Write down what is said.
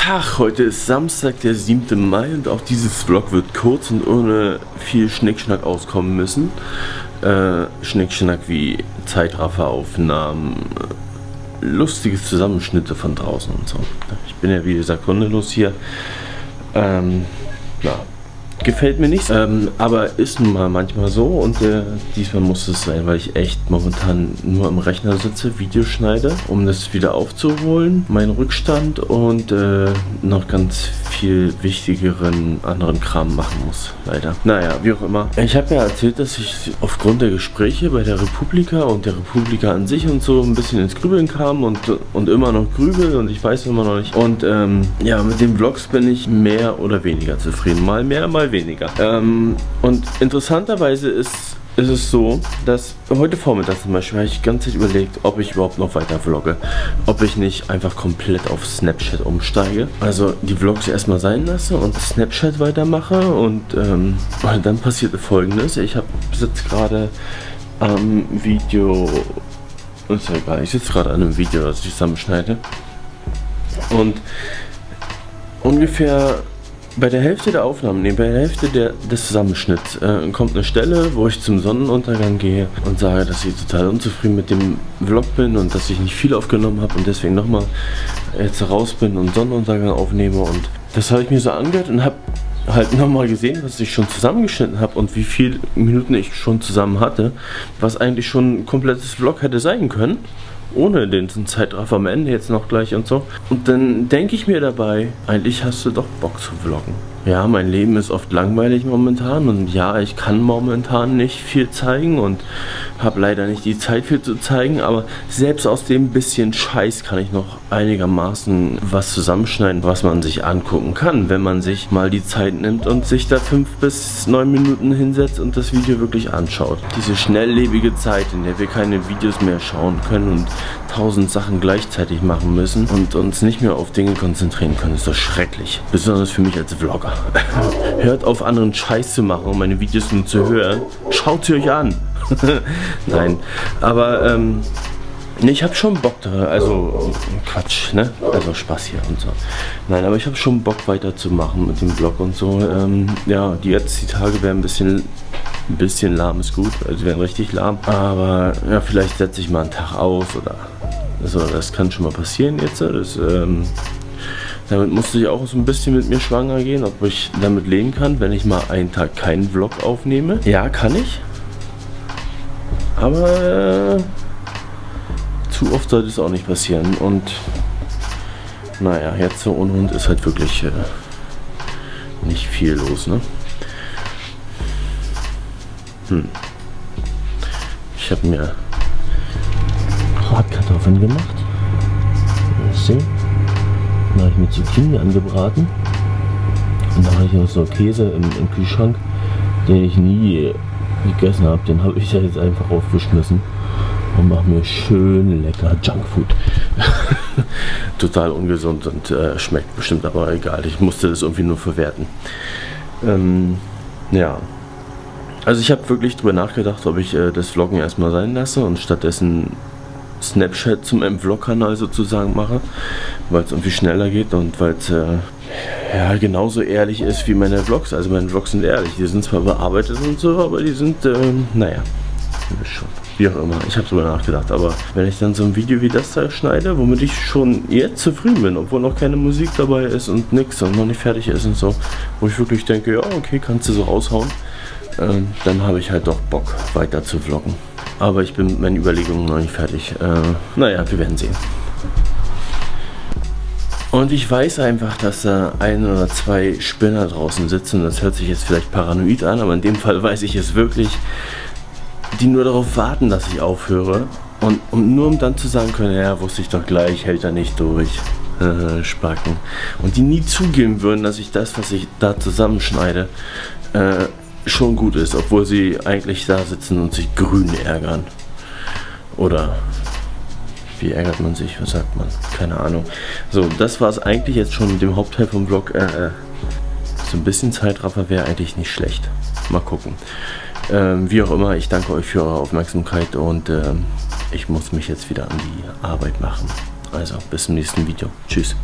Tag, heute ist Samstag, der 7. Mai und auch dieses Vlog wird kurz und ohne viel Schnickschnack auskommen müssen. Äh, Schnickschnack wie Zeitrafferaufnahmen, lustige Zusammenschnitte von draußen und so. Ich bin ja wie gesagt hundelos hier. Ähm, ja, Gefällt mir nicht, ähm, aber ist nun mal manchmal so und äh, diesmal muss es sein, weil ich echt momentan nur am Rechner sitze, Videos schneide, um das wieder aufzuholen, mein Rückstand und äh, noch ganz viel wichtigeren anderen Kram machen muss, leider. Naja, wie auch immer. Ich habe ja erzählt, dass ich aufgrund der Gespräche bei der Republika und der Republika an sich und so ein bisschen ins Grübeln kam und, und immer noch grübel und ich weiß immer noch nicht. Und ähm, ja, mit den Vlogs bin ich mehr oder weniger zufrieden. Mal mehr, mal weniger. Ähm, und interessanterweise ist, es so, dass heute Vormittag zum Beispiel habe ich die ganze Zeit überlegt, ob ich überhaupt noch weiter vlogge. Ob ich nicht einfach komplett auf Snapchat umsteige. Also die Vlogs erstmal sein lasse und Snapchat weitermache. Und ähm, dann passierte folgendes. Ich habe sitze gerade am Video. Ist ja egal, ich sitze gerade an einem Video, das ich zusammenschneide. Und ungefähr bei der Hälfte der Aufnahmen, nee, bei der Hälfte der, des Zusammenschnitts äh, kommt eine Stelle, wo ich zum Sonnenuntergang gehe und sage, dass ich total unzufrieden mit dem Vlog bin und dass ich nicht viel aufgenommen habe und deswegen nochmal jetzt raus bin und Sonnenuntergang aufnehme. Und das habe ich mir so angehört und habe halt nochmal gesehen, was ich schon zusammengeschnitten habe und wie viele Minuten ich schon zusammen hatte, was eigentlich schon ein komplettes Vlog hätte sein können ohne den Zeitraffer am Ende jetzt noch gleich und so. Und dann denke ich mir dabei, eigentlich hast du doch Bock zu vloggen. Ja, mein Leben ist oft langweilig momentan und ja, ich kann momentan nicht viel zeigen und habe leider nicht die Zeit viel zu zeigen, aber selbst aus dem bisschen Scheiß kann ich noch einigermaßen was zusammenschneiden, was man sich angucken kann, wenn man sich mal die Zeit nimmt und sich da fünf bis neun Minuten hinsetzt und das Video wirklich anschaut. Diese schnelllebige Zeit, in der wir keine Videos mehr schauen können und tausend Sachen gleichzeitig machen müssen und uns nicht mehr auf Dinge konzentrieren können, ist doch schrecklich. Besonders für mich als Vlogger. Hört auf, anderen Scheiß zu machen, um meine Videos nur zu hören. Schaut sie euch an. Nein, aber ähm, Nee, ich habe schon Bock da, also Quatsch, ne? Also Spaß hier und so. Nein, aber ich habe schon Bock weiterzumachen mit dem Blog und so. Ähm, ja, die jetzt die Tage werden ein bisschen, ein bisschen lahm ist gut, also werden richtig lahm. Aber ja, vielleicht setze ich mal einen Tag aus oder so. Das kann schon mal passieren jetzt. Das, ähm, damit musste ich auch so ein bisschen mit mir schwanger gehen, ob ich damit leben kann, wenn ich mal einen Tag keinen Vlog aufnehme. Ja, kann ich. Aber äh, zu oft sollte es auch nicht passieren. Und naja, jetzt so ohne Hund ist halt wirklich äh, nicht viel los, ne? Hm. Ich habe mir Bratkartoffeln gemacht. Sehen. Dann habe ich mir Zucchini angebraten. Und da habe ich noch so Käse im, im Kühlschrank, den ich nie gegessen habe. Den habe ich ja jetzt einfach aufgeschmissen und mache mir schön lecker Junkfood. Total ungesund und äh, schmeckt bestimmt aber egal. Ich musste das irgendwie nur verwerten. Ähm, ja. Also ich habe wirklich drüber nachgedacht, ob ich äh, das Vloggen erstmal sein lasse und stattdessen Snapchat zum M-Vlog-Kanal sozusagen mache, weil es irgendwie schneller geht und weil es äh, ja, genauso ehrlich ist wie meine Vlogs. Also meine Vlogs sind ehrlich, die sind zwar bearbeitet und so, aber die sind, äh, naja, schon. Wie auch immer, ich habe darüber nachgedacht, aber wenn ich dann so ein Video wie das da schneide, womit ich schon jetzt zufrieden bin, obwohl noch keine Musik dabei ist und nix und noch nicht fertig ist und so, wo ich wirklich denke, ja, okay, kannst du so raushauen, äh, dann habe ich halt doch Bock, weiter zu vloggen. Aber ich bin mit meinen Überlegungen noch nicht fertig. Äh, naja, wir werden sehen. Und ich weiß einfach, dass da ein oder zwei Spinner draußen sitzen. Das hört sich jetzt vielleicht paranoid an, aber in dem Fall weiß ich es wirklich die nur darauf warten, dass ich aufhöre. Und, und nur um dann zu sagen können, ja, wusste ich doch gleich, hält er nicht durch. Äh, Spacken. Und die nie zugeben würden, dass ich das, was ich da zusammenschneide, äh, schon gut ist, obwohl sie eigentlich da sitzen und sich grün ärgern. Oder wie ärgert man sich? Was sagt man? Keine Ahnung. So, das war es eigentlich jetzt schon mit dem Hauptteil vom Vlog. Äh, äh so ein bisschen Zeitraffer wäre eigentlich nicht schlecht. Mal gucken. Ähm, wie auch immer, ich danke euch für eure Aufmerksamkeit und ähm, ich muss mich jetzt wieder an die Arbeit machen. Also bis zum nächsten Video. Tschüss.